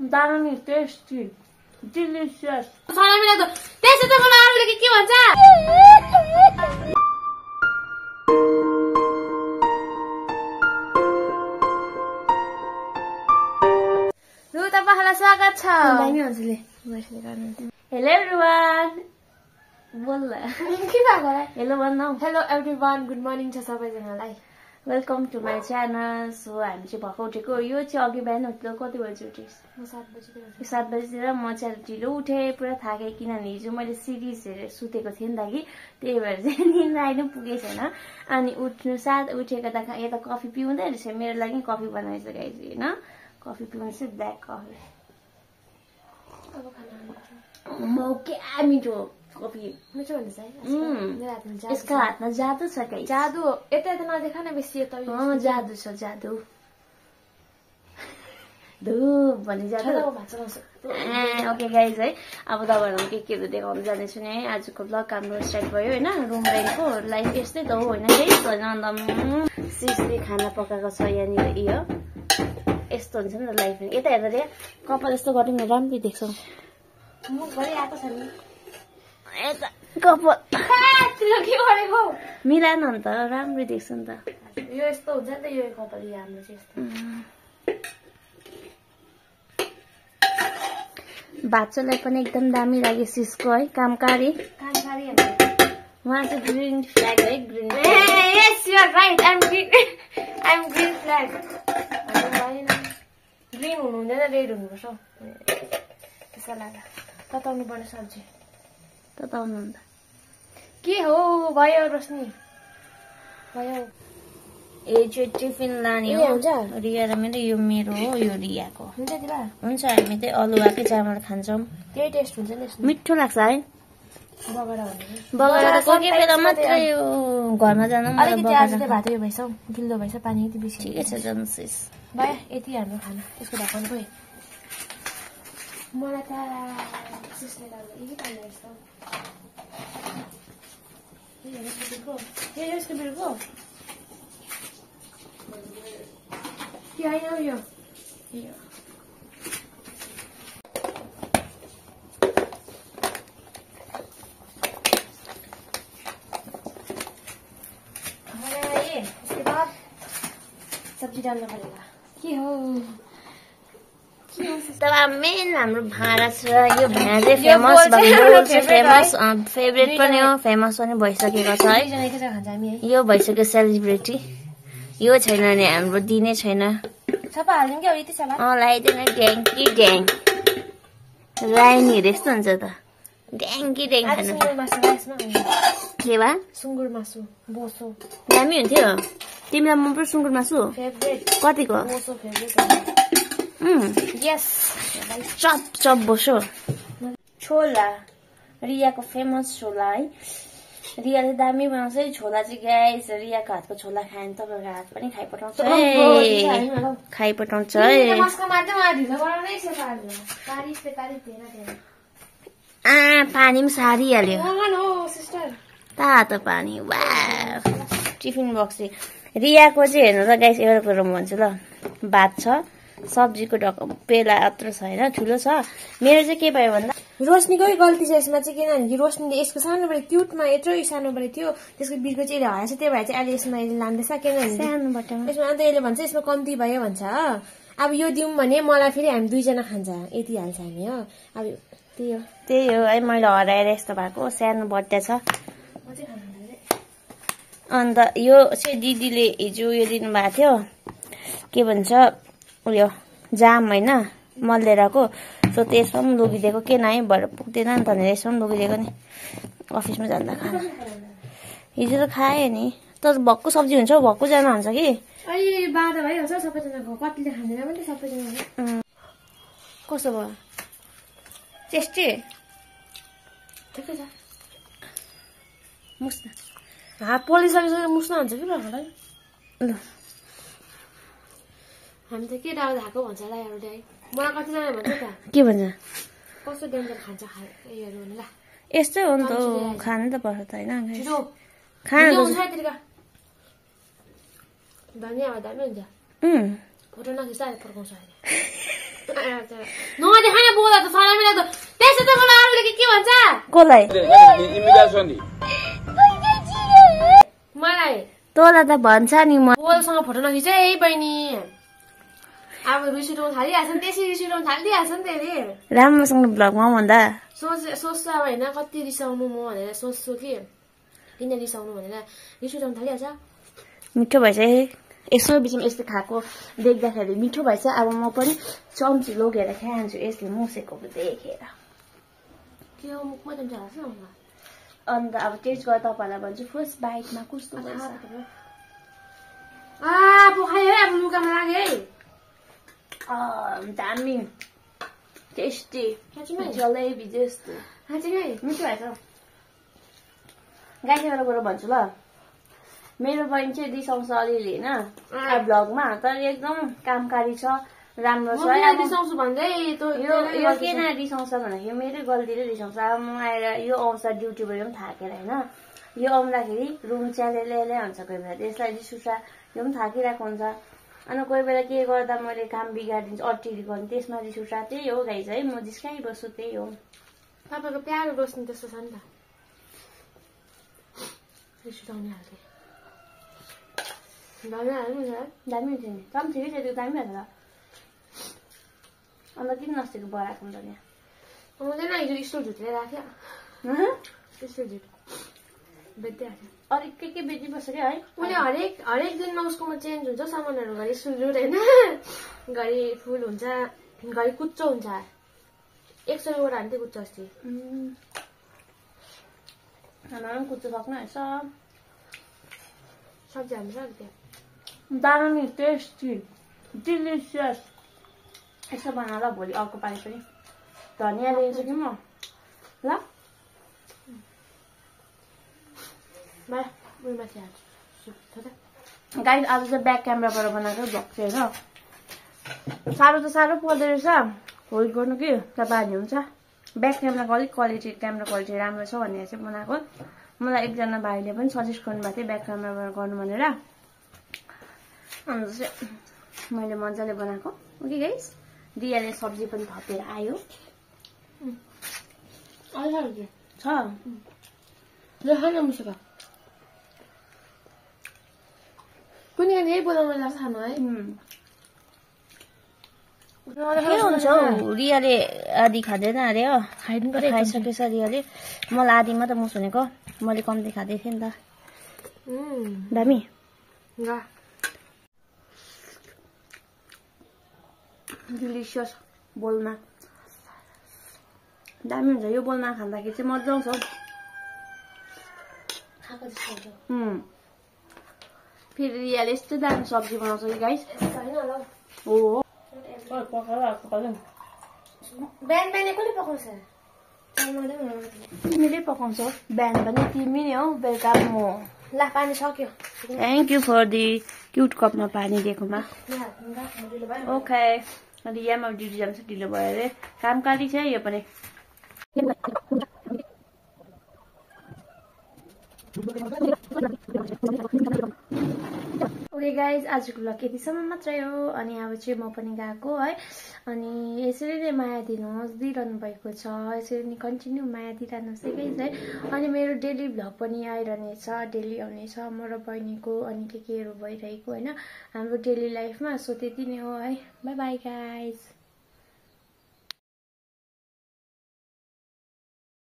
दामी tasty delicious त्यसो त मलाई अरूले के के भन्छ? लु तपाईँलाई स्वागत छ। दामी हजुरले हेलो एभ्रिवान बोल के भएको होला? हेलो भन्नु। Hello everyone good morning छ सबैजनालाई। Welcome to my channel so हामी चाहिँ भर्खर उठेको यो चाहिँ अघि बिहान कति बजी उठेस् म सात बजीतिर उठेँ। सात बजीतिर म चाहिँ ढिलो उठेँ पुरा थाकेँ किनभने हिजो मैले सिरिज हेरेर सुतेको थिएँ नि त कि त्यही भएर चाहिँ निन्द्रा आइ नै पुगेको छैन अनि उठ्नु साथ उठेको त यता कफी पिउँदै रहेछ मेरो लागि कफी बनाएछ गाइज होइन कफी पिउँदैछ ब्ल्याक कफी। म क्या मिठो कफी। मिठो हुन्छ है यसको। हातमा जादु छ गाइज जादु यता यता नदेखा न बेसी यता जादु छ जादु। धुप भन्ने जादु। ओके गाइज है अब तपाईँहरूलाई के केहरू देखाउनु जाँदैछु नि है। आजको ब्लग हाम्रो स्टार्ट भयो होइन रुम रेन्टको लाइफ यस्तै त हो होइन केही छैन अन्त सिसले खाना पकाएको छ यहाँनिर यो यस्तो हुन्छ नि त लाइफ यता हेर्दा कपाल यस्तो गर्यो भने राम्ररी देख्छौँ। मुखभरि आएको छ नि। मिला न अन्त राम्ररी देख्छ नि त। यो यस्तो हुन्छ नि त यो कपाल यो हाम्रो चाहिँ यस्तो। बाच्चालाई पनि एकदम दामी लाग्यो सिसको है कामकारी। कामकारी उहाँ चाहिँ ग्रिन फ्ल्याग है green i'm green i'm green flag green हुनु हुँदैन रेड हुनुपर्छ हौ। त्यसो लाग्यो तताउनु पर्ने सब्जी। तताउनु अन्त के हो भयो रोशनी भयो ए चाहिँ टिफिन लाने हो? रिया र मेरो यो मेरो हो यो रियाको हुन्छ हामी चाहिँ अलुवाकै चामल खान्छौँ त्यही टेस्ट हुन्छ नि मिठो लाग्छ है कोही बेला मात्रै मात्रै यो घरमा जानु अलिकति भात उयो भएछ हौ भएछ पानी यति बेसी ठिकै छ जन्सिस भयो यति हाम्रो खाना त्यसको ढक्कन खोइ मलाई त सिस्ने लाग्यो यही पानी रहेछ हौ। ए, यसको बिर्को? ए, यसको बिर्को? कि होइन हौ यो यो खाना ये उसके बाद सब्जी डाल्नु परेगा के हो के हो तर मेन हाम्रो भाँडा छ यो भाँडा चाहिँ फेमस फेभरेट पनि हो फेमस पनि भइसकेको छ है। यो भइसक्यो सेलिब्रेटी यो छैन भने हाम्रो दिनै छैन। लगाइदिएन ड्याङ कि ड्याङ। राइनीहरू यस्तो हुन्छ त। ड्याङ कि ड्याङ के भा? सुँगुर मासु बोसो। दामी हुन्थ्यो। तिमीलाई मन पर्छ सुँगुर मासु? कतिको? यस चप चप बसो छोला रियाको फेमस छोला है रियाले दामी बनाउँछ है छोला चाहिँ ग्यास रियाको हातको छोला खायो भने तपाईँको हात पनि खाइपठाउँछ खाइपठाउँछ आ पानी पनि सारिहाल्यो तातो पानी वा टिफिन बक्स चाहिँ रियाको चाहिँ हेर्नु त गाइस एउटा कुरो म भन्छु ल भात छ सब्जीको ढक पेला यत्रो छ होइन? ठुलो छ। मेरो चाहिँ के भयो भन्दा रोशनीकै गल्ती छ यसमा चाहिँ किनभने कि रोशनीले यसको सानोबाट क्युटमा यत्रो सानोबाट थियो त्यसको बिर्को चाहिँ यसले हराएछ त्यही भएर चाहिँ अहिले यसमा यसले लाँदैछ किनभने सानो बट्टामा यसमा अन्त यसले भन्छ यसमा कम्ती भयो भन्छ हो। अब यो दिउँ भने मलाई फेरि हामी दुईजना खान्छ यति हाल्छ हामी हो। अब त्यही हो। त्यही हो है मैले हराएर यस्तो भएको सानो बट्टा छ। अन्त यो चाहिँ दिदीले हिजो उयो दिनुभएको थियो के भन्छ उयो जाम होइन। मल्लेराको सो त्यसमा पनि लगिदिएको के नआइ भएर पुग्दैन नि त भनेर यसमा पनि लगिदिएको नि। अफिसमा जाँदा खाना। हिजो त खाएँ नि। तर भक्कु सब्जी हुन्छ हौ भक्कु जानु हुन्छ कि? कस्तो भयो? टेस्टी? मुस्न। हात पोलिसकेपछि मुस्न हुन्छ कि ल। हामी त के धाएको भन्छ होला एउटा। मलाई कतिजना भन्छ त। के भन्छ? कस्तो डेन्जर खान्छ भने ल यस्तै हो नि त खानु त पर्छ त होइन छिटो खानु भिडियो त हुन्छ यतिका धनियाँ दामी हुन्छ। उम्, फोटो नखिच्दा अहिले फर्काउँछ अहिले। नदेखा न बोला त सरामी लाग्दो त्यसो त मलाई अरूले के के भन्छ? कसलाई? imigração de मलाई। तँलाई त भन्छ नि म। बोलसँग फोटो नखिच है बहिनी। अब रिस उठाउनु थालिहाल्छ नि त्यसरी रिस उठाउनु थालिदिइहाल्छ नि त्यसले राम्रोसँग भ्लगमा भन्दा सोच सोच्छु अब होइन कति रिसाउनु म भनेर सोच्छु कि किन रिसाउनु भनेर रिस उठाउनु थालिहाल्छ मिठो भएछ है यसो बिचमा यस्तो खाएको देख्दाखेरि मिठो भएछ अब म पनि चम्ची लगेर खाइहाल्छु यसले मुसेको देखेर के हो मुखमा हाल्छ अन्त अब टेस्ट गरेर तपाईँहरूलाई भन्छु फर्स्ट बाइटमा कस्तो दामी टेस्टी? जलेबी जस्तो मिठो भएछ गाईखेबाट गएर भन्छु ल मेरो बहिनी चाहिँ रिसाउँछ अलिअलि होइन भ्लगमा तर एकदम कामकारी छ राम्रो छ यो किन रिसाउँछ भन्दाखेरि मेरै गल्तीले रिसाउँछ अब म आएर यो आउँछ ड्युटीबाट पनि थाकेर होइन यो आउँदाखेरि रुम च्यालेले हुन्छ कोही बेला त्यसलाई रिस उठ्छ यो पनि थाकिरहेको हुन्छ अनि कोही बेला के गर्दा मैले काम बिगारिदिन्छु अल्टिरी गर्नु त्यसमा रिस उठ्छ त्यही हो गाई चाहिँ म जिस्काइबस्छु त्यही हो। तपाईँको प्यारो रोस्नी त्यस्तो छ नि त। रिस उठाउने खालको। धन्य हाल्नु है दामी हुन्छ नि। कम ठिकै छ त्यो दामी त अन्त किन नस्तिको बढाएको हुन्छ नि? आउँदैन हिजो स्टोर झुटले राख्यो। हँ? स्टोर झुट बेच्दै राख्यो अलिक के के बेचिबस्छ क्या है उसले हरेक हरेक दिनमा उसकोमा चेन्ज हुन्छ सामानहरू घरि सुलझुट होइन घरि फुल हुन्छ घरि कुच्चो हुन्छ एक सय रुपियाँ हान्थ्यो कुच्चो अस्ति. खाना पनि कुच्चो सक्नु रहेछ सब्जी हाल्नु सक्थ्यो दामी टेस्टी डिलिसियस यसो बना ल भोलि अर्को पालि पनि धनियाँ ल्याउँछु कि म ल बाहिर उयो माथि हाल्छु सुप छ त गाइस आज चाहिँ ब्याक क्यामेराबाट बनाएको भ्लग चाहिँ होइन साह्रो त साह्रो पर्दो रहेछ। होल्ड गर्नु कि? त्यहाँ बानी हुन्छ। ब्याक क्यामेराको अलिक क्वालिटी क्यामेरा क्वालिटी राम्रो छ भनेर चाहिँ बनाएको। मलाई एकजना भाइले पनि सजेस्ट गर्नुभएको थियो ब्याक क्यामेराबाट गर्नु भनेर। अन्त चाहिँ मैले मजाले बनाएको। ओके गाइस दियाले सब्जी पनि थपेर आयो। छ ल खान मुसेको कुनै यही बोलाउन लाग्छ खानु है। के हुन्छ हौ रियाले आधी खाँदैन अरे हो खाइसकेछ रियाले मलाई आधी मात्रै मुस भनेको मैले कम्ती खाँदै थिएँ नि त दामी डिलिसियस बोलमा दामी हुन्छ यो बोलमा खाँदाखेरि चाहिँ मजा आउँछ हौ खाएको जस्तो हुन्छ उम्। फेरि रियाले यस्तो दामी सब्जी बनाउँछ कि गाइस हौ। बिहान कसले पकाउँछ। तिमीले पकाउँछौ बिहान पनि तिमी नै हौ बेलुका म ला पानी सक्यो thank you for the cute कपमा पानी दिएकोमा। ओके रियामा ड्युटी जान्छ ढिलो भयो अरे कामकाली छ यो पनि ओके गाइज आजको ब्लग यतिसम्म मात्रै हो अनि अब चाहिँ म पनि गएको है। अनि यसरी नै माया दिनुहोस् दिइरहनु भएको छ यसरी नै कन्टिन्यू माया दिइरहनुहोस् है गाइज है। अनि मेरो डेली भ्लग पनि आइरहनेछ डेली आउनेछ म र बहिनीको अनि के केहरू भइरहेको होइन। हाम्रो डेली लाइफमा सो त्यति नै हो है। By by guys